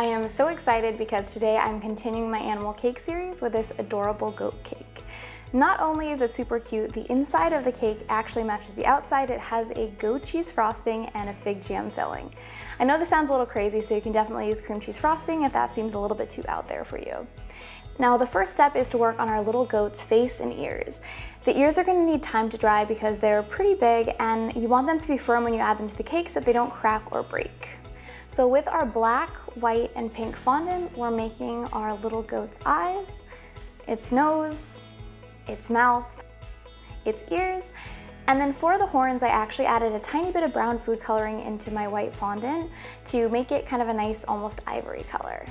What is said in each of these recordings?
I am so excited because today I'm continuing my animal cake series with this adorable goat cake. Not only is it super cute, the inside of the cake actually matches the outside. It has a goat cheese frosting and a fig jam filling. I know this sounds a little crazy, so you can definitely use cream cheese frosting if that seems a little bit too out there for you. Now the first step is to work on our little goat's face and ears. The ears are gonna need time to dry because they're pretty big and you want them to be firm when you add them to the cake so that they don't crack or break. So with our black, white, and pink fondant, we're making our little goat's eyes, its nose, its mouth, its ears, and then for the horns, I actually added a tiny bit of brown food coloring into my white fondant to make it kind of a nice, almost ivory color.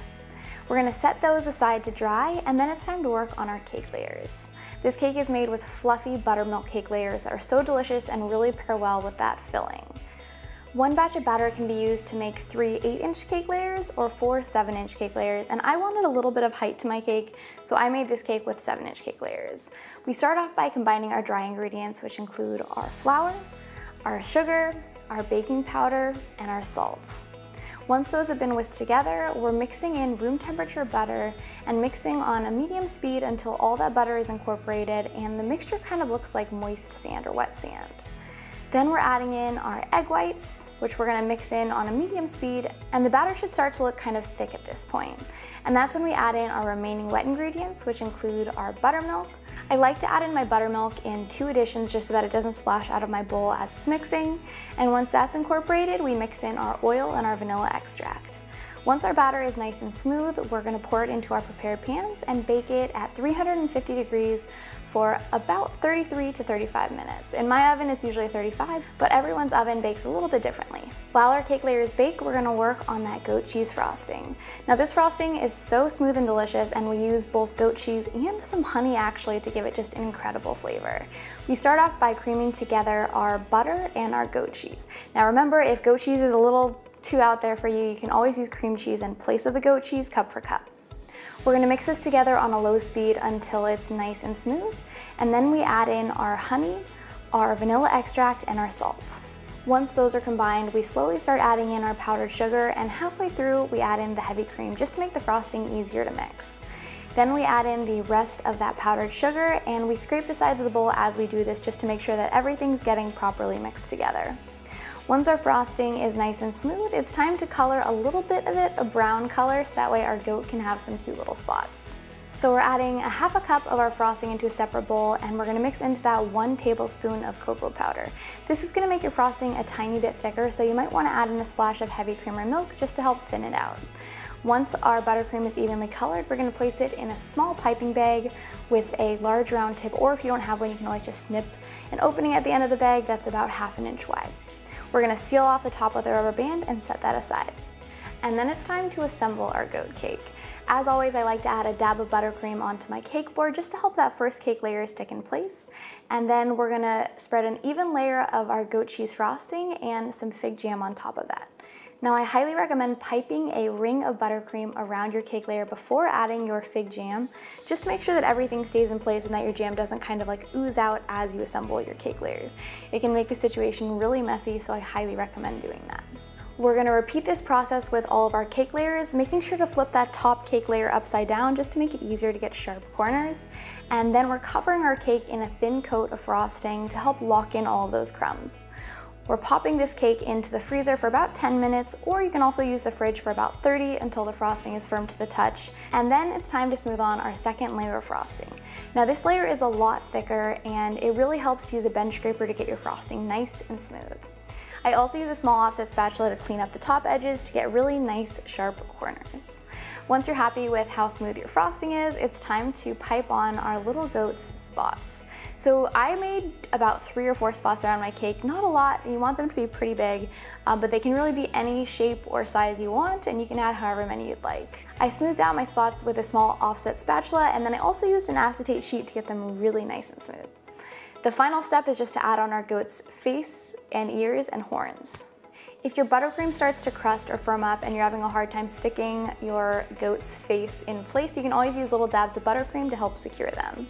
We're gonna set those aside to dry, and then it's time to work on our cake layers. This cake is made with fluffy buttermilk cake layers that are so delicious and really pair well with that filling. One batch of batter can be used to make three 8-inch cake layers or four 7-inch cake layers, and I wanted a little bit of height to my cake, so I made this cake with 7-inch cake layers. We start off by combining our dry ingredients, which include our flour, our sugar, our baking powder, and our salts. Once those have been whisked together, we're mixing in room temperature butter and mixing on a medium speed until all that butter is incorporated and the mixture kind of looks like moist sand or wet sand. Then we're adding in our egg whites, which we're gonna mix in on a medium speed, and the batter should start to look kind of thick at this point. And that's when we add in our remaining wet ingredients, which include our buttermilk. I like to add in my buttermilk in two additions just so that it doesn't splash out of my bowl as it's mixing. And once that's incorporated, we mix in our oil and our vanilla extract. Once our batter is nice and smooth, we're gonna pour it into our prepared pans and bake it at 350 degrees for about 33 to 35 minutes. In my oven, it's usually 35, but everyone's oven bakes a little bit differently. While our cake layers bake, we're gonna work on that goat cheese frosting. Now this frosting is so smooth and delicious, and we use both goat cheese and some honey actually to give it just an incredible flavor. We start off by creaming together our butter and our goat cheese. Now remember, if goat cheese is a little too out there for you, you can always use cream cheese in place of the goat cheese, cup for cup. We're gonna mix this together on a low speed until it's nice and smooth, and then we add in our honey, our vanilla extract, and our salts. Once those are combined, we slowly start adding in our powdered sugar, and halfway through, we add in the heavy cream just to make the frosting easier to mix. Then we add in the rest of that powdered sugar, and we scrape the sides of the bowl as we do this just to make sure that everything's getting properly mixed together. Once our frosting is nice and smooth, it's time to color a little bit of it a brown color so that way our goat can have some cute little spots. So we're adding a half a cup of our frosting into a separate bowl and we're gonna mix into that one tablespoon of cocoa powder. This is gonna make your frosting a tiny bit thicker, so you might wanna add in a splash of heavy cream or milk just to help thin it out. Once our buttercream is evenly colored, we're gonna place it in a small piping bag with a large round tip, or if you don't have one, you can always just snip an opening at the end of the bag that's about half an inch wide. We're gonna seal off the top with a rubber band and set that aside. And then it's time to assemble our goat cake. As always, I like to add a dab of buttercream onto my cake board just to help that first cake layer stick in place. And then we're gonna spread an even layer of our goat cheese frosting and some fig jam on top of that. Now I highly recommend piping a ring of buttercream around your cake layer before adding your fig jam, just to make sure that everything stays in place and that your jam doesn't kind of like ooze out as you assemble your cake layers. It can make the situation really messy, so I highly recommend doing that. We're gonna repeat this process with all of our cake layers, making sure to flip that top cake layer upside down just to make it easier to get sharp corners. And then we're covering our cake in a thin coat of frosting to help lock in all of those crumbs. We're popping this cake into the freezer for about 10 minutes, or you can also use the fridge for about 30 until the frosting is firm to the touch. And then it's time to smooth on our second layer of frosting. Now this layer is a lot thicker and it really helps use a bench scraper to get your frosting nice and smooth. I also use a small offset spatula to clean up the top edges to get really nice sharp corners. Once you're happy with how smooth your frosting is, it's time to pipe on our little goat's spots. So I made about three or four spots around my cake, not a lot, you want them to be pretty big, um, but they can really be any shape or size you want, and you can add however many you'd like. I smoothed out my spots with a small offset spatula, and then I also used an acetate sheet to get them really nice and smooth. The final step is just to add on our goat's face and ears and horns. If your buttercream starts to crust or firm up and you're having a hard time sticking your goat's face in place, you can always use little dabs of buttercream to help secure them.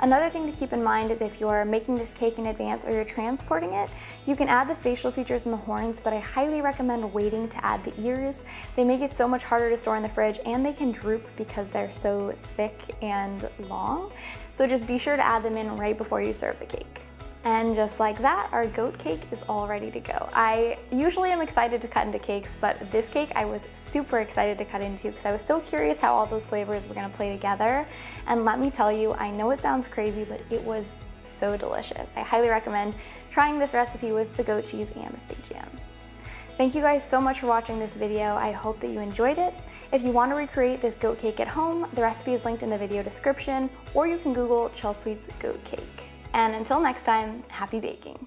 Another thing to keep in mind is if you're making this cake in advance or you're transporting it, you can add the facial features and the horns, but I highly recommend waiting to add the ears. They make it so much harder to store in the fridge and they can droop because they're so thick and long. So just be sure to add them in right before you serve the cake. And just like that, our goat cake is all ready to go. I usually am excited to cut into cakes, but this cake I was super excited to cut into because I was so curious how all those flavors were gonna play together. And let me tell you, I know it sounds crazy, but it was so delicious. I highly recommend trying this recipe with the goat cheese and the fig jam. Thank you guys so much for watching this video. I hope that you enjoyed it. If you want to recreate this goat cake at home, the recipe is linked in the video description, or you can Google ChelSweets goat cake. And until next time, happy baking.